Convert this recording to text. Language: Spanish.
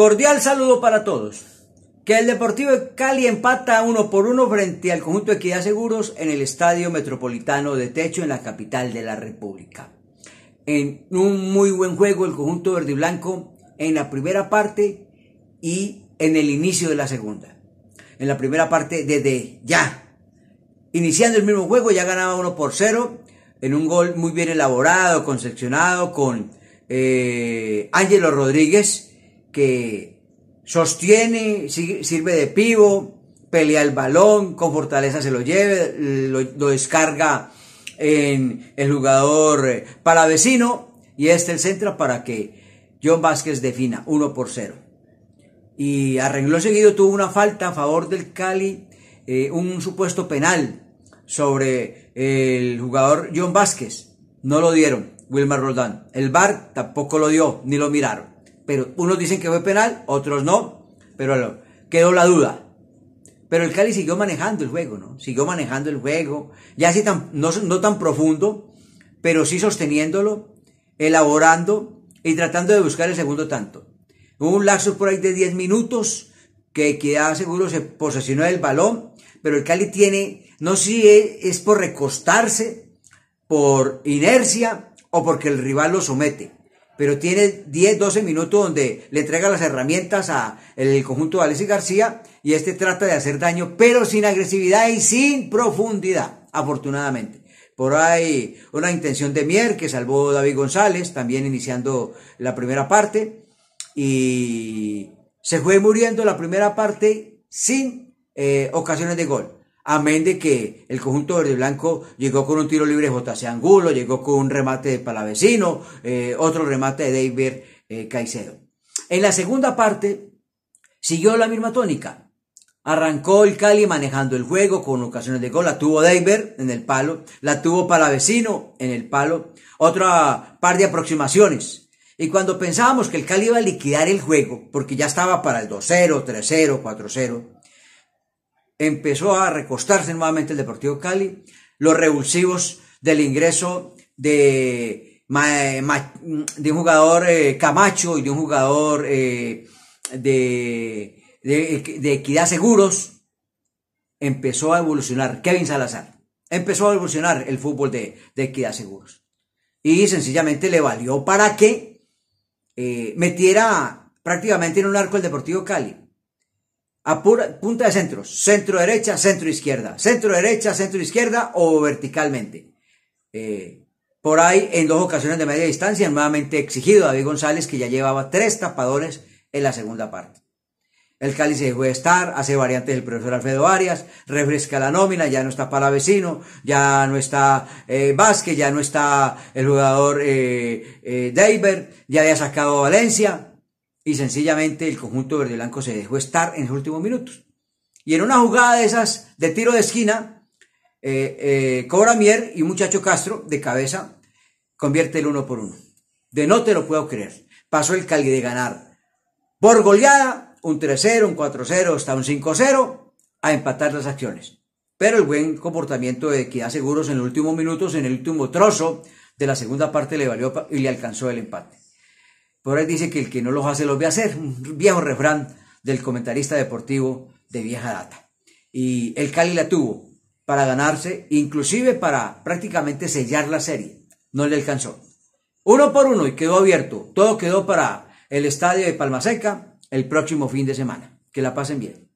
Cordial saludo para todos. Que el Deportivo de Cali empata uno por uno frente al conjunto de Equidad Seguros en el Estadio Metropolitano de Techo en la capital de la República. En un muy buen juego el conjunto verde y blanco en la primera parte y en el inicio de la segunda. En la primera parte desde ya. Iniciando el mismo juego ya ganaba uno por cero en un gol muy bien elaborado, concepcionado con eh, Ángelo Rodríguez que sostiene, sirve de pivo, pelea el balón, con fortaleza se lo lleve, lo, descarga en el jugador eh, palavecino y este el centro para que John Vázquez defina 1 por 0. Y arregló seguido tuvo una falta a favor del Cali, eh, un supuesto penal sobre el jugador John Vázquez. No lo dieron, Wilmar Roldán. El VAR tampoco lo dio, ni lo miraron pero unos dicen que fue penal, otros no, pero quedó la duda. Pero el Cali siguió manejando el juego, ¿no? Siguió manejando el juego, ya así tan, no, tan profundo, pero sí sosteniéndolo, elaborando y tratando de buscar el segundo tanto. Hubo un lapso por ahí de 10 minutos que quedaba seguro se posesionó del balón, pero el Cali tiene, no sé si es por recostarse, por inercia o porque el rival lo somete pero tiene 10, 12 minutos donde le entrega las herramientas a el conjunto de Alexis García y este trata de hacer daño, pero sin agresividad y sin profundidad, afortunadamente. Por ahí una intención de Mier que salvó David González, también iniciando la primera parte, y se fue muriendo la primera parte sin eh, ocasiones de gol. Amén de que el conjunto verde blanco llegó con un tiro libre de J.C. Angulo, llegó con un remate de Palavecino, eh, otro remate de David eh, Caicedo. En la segunda parte siguió la misma tónica. Arrancó el Cali manejando el juego con ocasiones de gol. La tuvo David en el palo, la tuvo Palavecino en el palo, otra par de aproximaciones. Y cuando pensábamos que el Cali iba a liquidar el juego, porque ya estaba para el 2-0, 3-0, 4-0, empezó a recostarse nuevamente el Deportivo Cali, los revulsivos del ingreso de, de un jugador eh, Camacho y de un jugador eh, de, de, Equidad Seguros, empezó a evolucionar Kevin Salazar. Empezó a evolucionar el fútbol de, Equidad Seguros. Y sencillamente le valió para que eh, metiera prácticamente en un arco el Deportivo Cali a punta de centros, centro derecha, centro izquierda, centro derecha, centro izquierda o verticalmente. Eh, por ahí, en dos ocasiones de media distancia, nuevamente exigido David González, que ya llevaba tres tapadores en la segunda parte. El Cali se dejó de estar, hace variantes del profesor Alfredo Arias, refresca la nómina, ya no está para vecino, ya no está eh, Vázquez, ya no está el jugador eh, eh ya había sacado a Valencia, y sencillamente el conjunto verde blanco se dejó estar en los últimos minutos. Y en una jugada de esas de tiro de esquina, eh, eh, Cobra Mier y Muchacho Castro de cabeza convierte el uno por uno. De no te lo puedo creer. Pasó el Cali de ganar por goleada, un 3-0, un 4-0, hasta un 5-0, a empatar las acciones. Pero el buen comportamiento de Equidad Seguros en los últimos minutos, en el último trozo de la segunda parte, le valió y le alcanzó el empate. Por ahí dice que el que no los hace los ve hacer, un viejo refrán del comentarista deportivo de vieja data. Y el Cali la tuvo para ganarse, inclusive para prácticamente sellar la serie. No le alcanzó. Uno por uno y quedó abierto. Todo quedó para el estadio de Palmaseca el próximo fin de semana. Que la pasen bien.